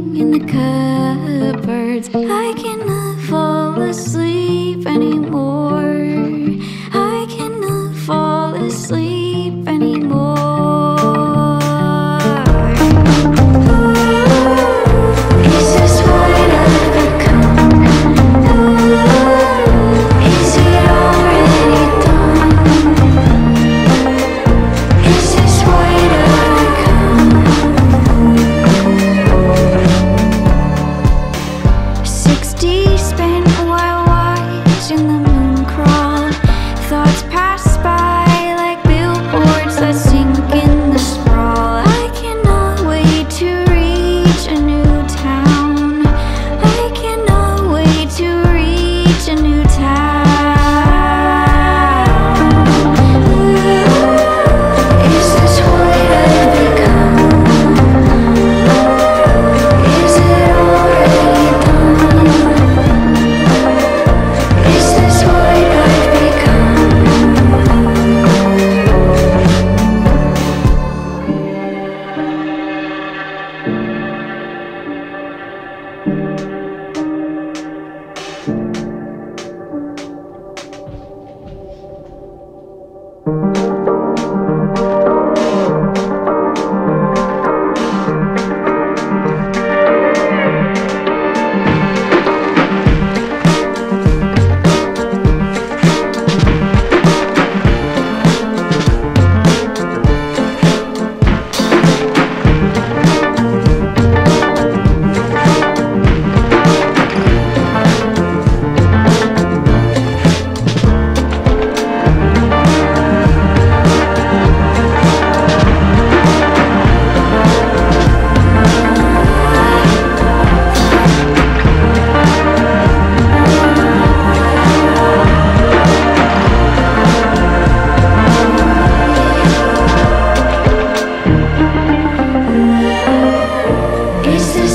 in the cupboards, I cannot fall asleep anymore. 60 This is